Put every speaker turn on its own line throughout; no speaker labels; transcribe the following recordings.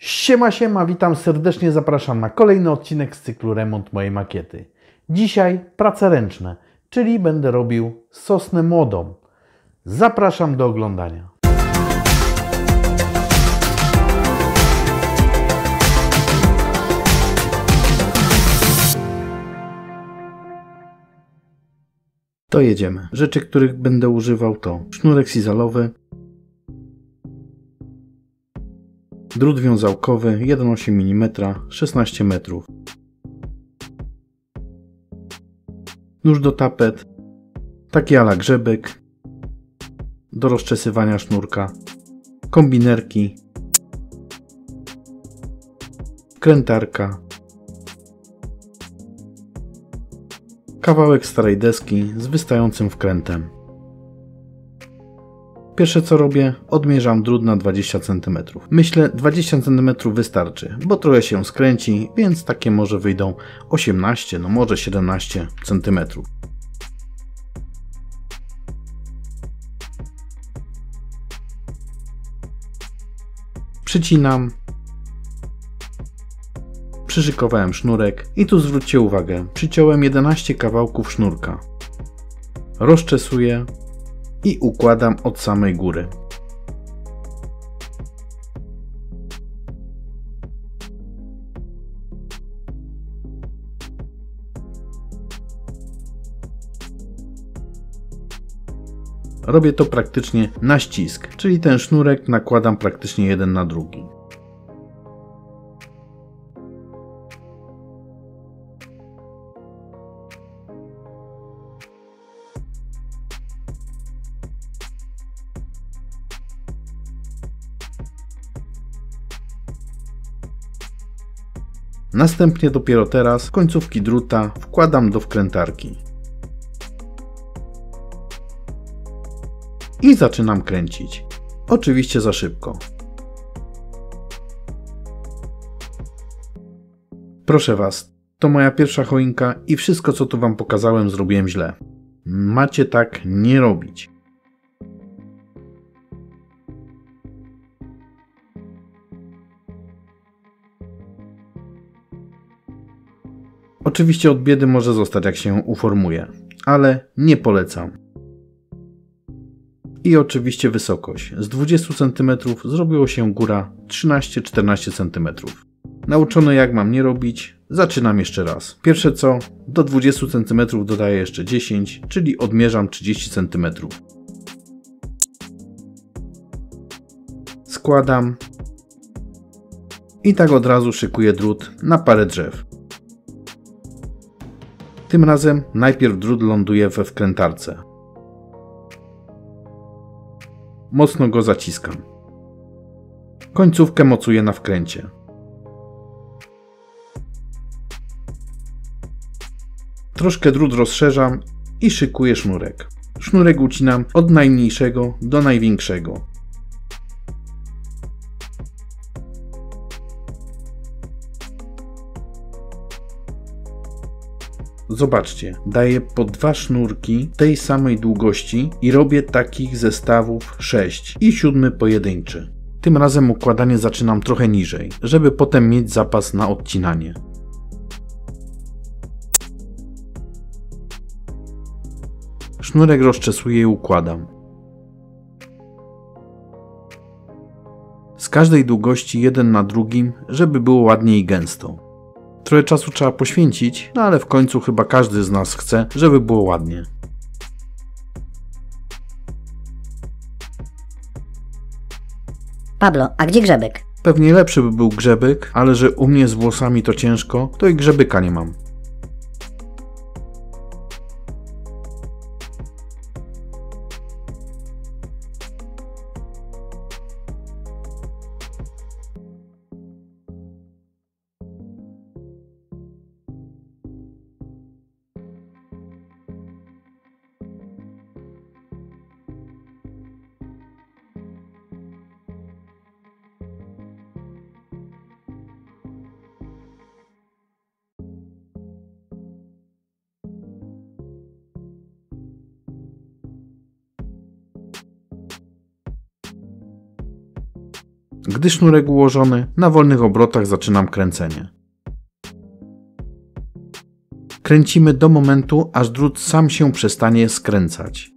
Siema, siema, witam serdecznie, zapraszam na kolejny odcinek z cyklu Remont mojej makiety. Dzisiaj prace ręczne, czyli będę robił sosnę młodą. Zapraszam do oglądania. To jedziemy. Rzeczy, których będę używał to sznurek sizalowy, drut wiązałkowy 1,8 mm 16 metrów, nóż do tapet, taki ala grzebek, do rozczesywania sznurka, kombinerki, krętarka, kawałek starej deski z wystającym wkrętem. Pierwsze co robię, odmierzam drut na 20 cm. Myślę 20 cm wystarczy, bo trochę się skręci, więc takie może wyjdą 18, no może 17 cm. Przycinam, przyszykowałem sznurek i tu zwróćcie uwagę, przyciąłem 11 kawałków sznurka. Rozczesuję i układam od samej góry. Robię to praktycznie na ścisk, czyli ten sznurek nakładam praktycznie jeden na drugi. Następnie dopiero teraz końcówki druta wkładam do wkrętarki. I zaczynam kręcić. Oczywiście za szybko. Proszę Was, to moja pierwsza choinka i wszystko co tu Wam pokazałem zrobiłem źle. Macie tak nie robić. Oczywiście od biedy może zostać jak się uformuje, ale nie polecam. I oczywiście wysokość. Z 20 cm zrobiło się góra 13-14 cm. Nauczony jak mam nie robić, zaczynam jeszcze raz. Pierwsze co, do 20 cm dodaję jeszcze 10, czyli odmierzam 30 cm. Składam i tak od razu szykuję drut na parę drzew. Tym razem najpierw drut ląduje we wkrętarce. Mocno go zaciskam. Końcówkę mocuję na wkręcie. Troszkę drut rozszerzam i szykuję sznurek. Sznurek ucinam od najmniejszego do największego. Zobaczcie, daję po dwa sznurki tej samej długości i robię takich zestawów 6 i siódmy pojedynczy. Tym razem układanie zaczynam trochę niżej, żeby potem mieć zapas na odcinanie. Sznurek rozczesuję i układam. Z każdej długości jeden na drugim, żeby było ładnie i gęsto. Trochę czasu trzeba poświęcić, no ale w końcu chyba każdy z nas chce, żeby było ładnie.
Pablo, a gdzie grzebek?
Pewnie lepszy by był grzebek, ale że u mnie z włosami to ciężko, to i grzebyka nie mam. Gdy sznurek ułożony, na wolnych obrotach zaczynam kręcenie. Kręcimy do momentu, aż drut sam się przestanie skręcać.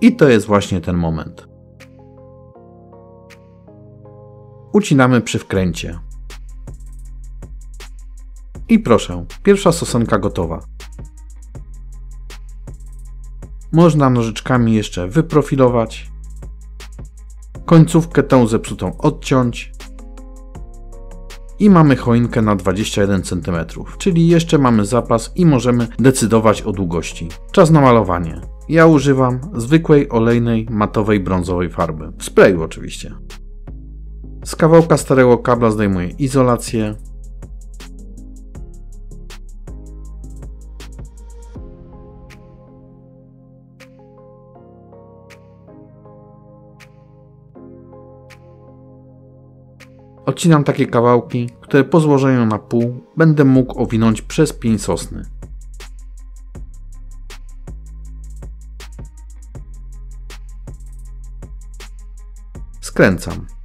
I to jest właśnie ten moment. Ucinamy przy wkręcie. I proszę, pierwsza sosonka gotowa. Można nożyczkami jeszcze wyprofilować. Końcówkę tą zepsutą odciąć. I mamy choinkę na 21 cm, czyli jeszcze mamy zapas i możemy decydować o długości. Czas na malowanie. Ja używam zwykłej olejnej matowej brązowej farby. W sprayu oczywiście. Z kawałka starego kabla zdejmuję izolację. Odcinam takie kawałki, które po złożeniu na pół będę mógł owinąć przez pień sosny. Skręcam.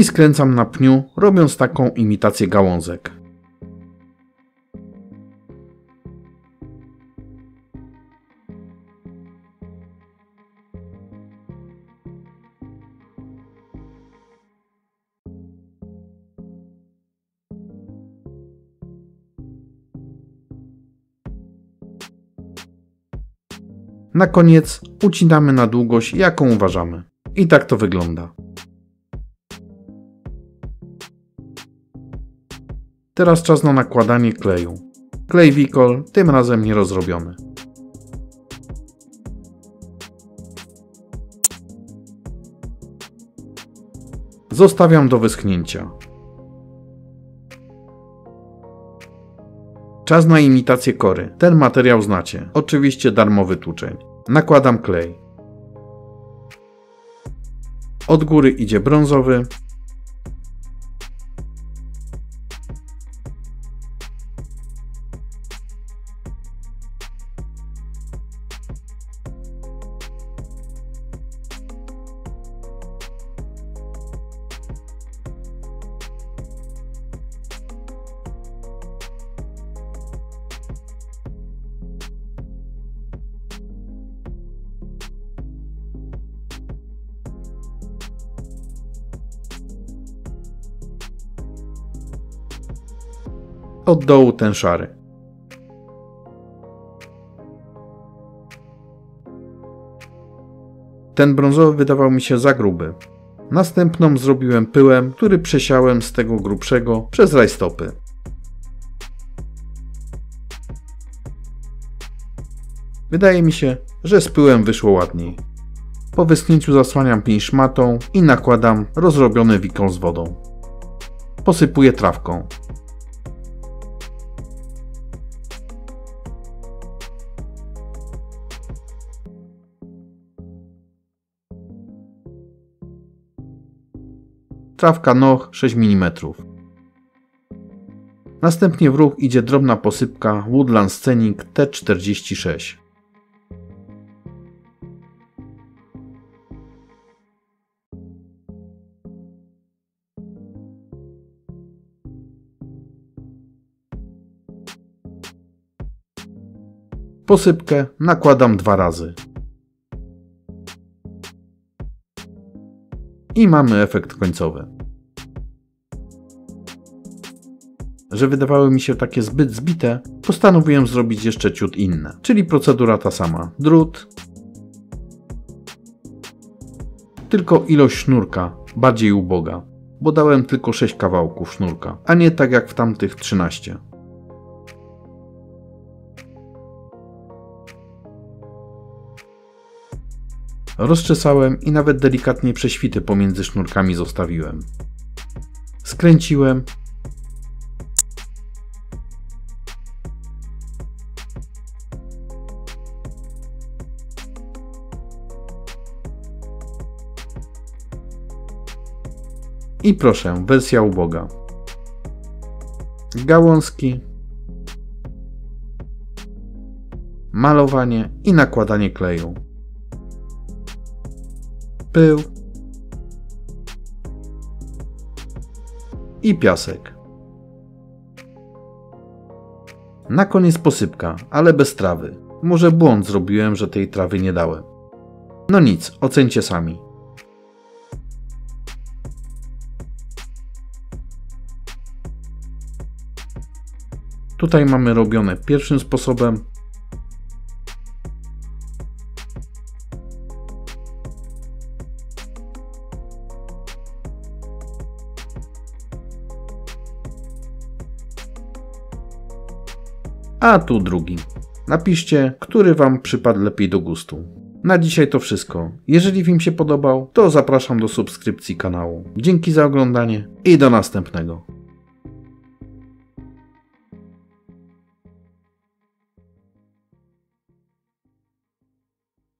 I skręcam na pniu, robiąc taką imitację gałązek. Na koniec ucinamy na długość, jaką uważamy. I tak to wygląda. Teraz czas na nakładanie kleju. Klej Wikol, tym razem nierozrobiony. Zostawiam do wyschnięcia. Czas na imitację kory. Ten materiał znacie. Oczywiście darmowy tłuczeń. Nakładam klej. Od góry idzie brązowy, od dołu ten szary. Ten brązowy wydawał mi się za gruby. Następną zrobiłem pyłem, który przesiałem z tego grubszego przez rajstopy. Wydaje mi się, że z pyłem wyszło ładniej. Po wyschnięciu zasłaniam pień szmatą i nakładam rozrobiony wikon z wodą. Posypuję trawką. Trawka noch 6 mm. Następnie w ruch idzie drobna posypka Woodland Scenic T46. Posypkę nakładam dwa razy. I mamy efekt końcowy. Że wydawały mi się takie zbyt zbite, postanowiłem zrobić jeszcze ciut inne. Czyli procedura ta sama. Drut, tylko ilość sznurka bardziej uboga, bo dałem tylko 6 kawałków sznurka, a nie tak jak w tamtych 13. Rozczesałem i nawet delikatnie prześwity pomiędzy sznurkami zostawiłem. Skręciłem. I proszę, wersja uboga. Gałązki, malowanie i nakładanie kleju. Pył i piasek. Na koniec posypka, ale bez trawy. Może błąd zrobiłem, że tej trawy nie dałem. No nic, ocencie sami. Tutaj mamy robione pierwszym sposobem, a tu drugi. Napiszcie, który Wam przypadł lepiej do gustu. Na dzisiaj to wszystko. Jeżeli film się podobał, to zapraszam do subskrypcji kanału. Dzięki za oglądanie i do następnego.